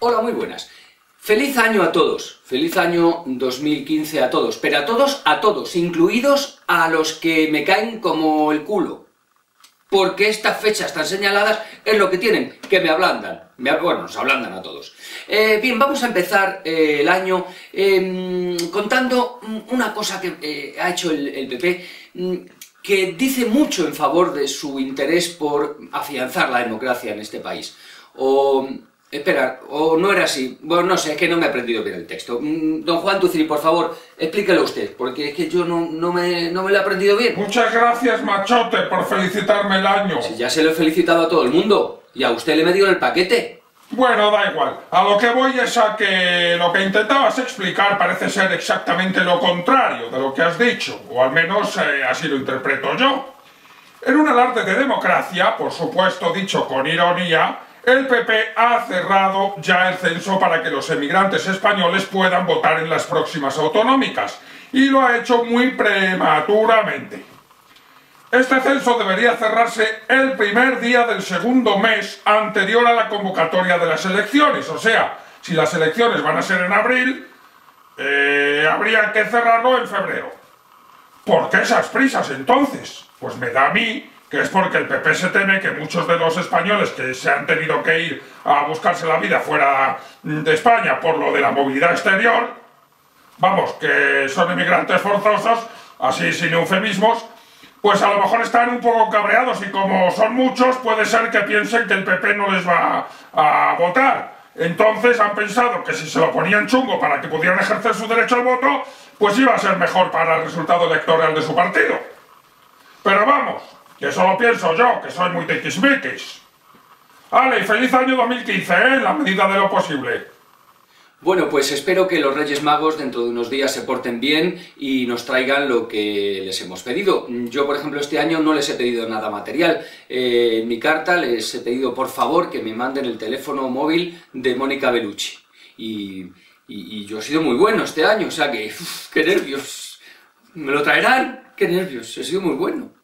Hola, muy buenas. Feliz año a todos, feliz año 2015 a todos, pero a todos, a todos, incluidos a los que me caen como el culo. Porque estas fechas tan señaladas es lo que tienen, que me ablandan. bueno, nos ablandan a todos. Eh, bien, vamos a empezar eh, el año em, contando una cosa que eh, ha hecho el, PP, mm, que dice mucho en favor de su interés por afianzar la democracia en este país. Espera, o no era así. Bueno, no sé, es que no me he aprendido bien el texto. Mm, don Juan Tuciri, por favor, explíquelo usted, porque es que yo no, no, me, no me lo he aprendido bien. Muchas gracias, machote, por felicitarme el año. Si ya se lo he felicitado a todo el mundo, y a usted le me dio el paquete. Bueno, da igual. A lo que voy es a que lo que intentabas explicar parece ser exactamente lo contrario de lo que has dicho, o al menos eh, así lo interpreto yo. En un alarde de democracia, por supuesto dicho con ironía, el PP ha cerrado ya el censo para que los emigrantes españoles puedan votar en las próximas autonómicas, y lo ha hecho muy prematuramente. Este censo debería cerrarse el primer día del segundo mes anterior a la convocatoria de las elecciones, o sea, si las elecciones van a ser en abril, eh, habría que cerrarlo en febrero. ¿Por qué esas prisas entonces? Pues me da a mí que es porque el PP se teme que muchos de los españoles que se han tenido que ir a buscarse la vida fuera de España por lo de la movilidad exterior, vamos, que son inmigrantes forzosos, así sin eufemismos, pues a lo mejor están un poco cabreados y como son muchos puede ser que piensen que el PP no les va a votar. Entonces han pensado que si se lo ponían chungo para que pudieran ejercer su derecho al voto, pues iba a ser mejor para el resultado electoral de su partido. Pero vamos, que eso lo pienso yo, que soy muy tiquismiquis. ¡Ale, y feliz año 2015, eh! En la medida de lo posible. Bueno, pues espero que los Reyes Magos dentro de unos días se porten bien y nos traigan lo que les hemos pedido. Yo, por ejemplo, este año no les he pedido nada material. Eh, en mi carta les he pedido, por favor, que me manden el teléfono móvil de Mónica Bellucci. Y, yo he sido muy bueno este año, o sea que, ¡qué nervios! ¿Me lo traerán? ¡Qué nervios! He sido muy bueno.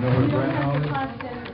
No, right now.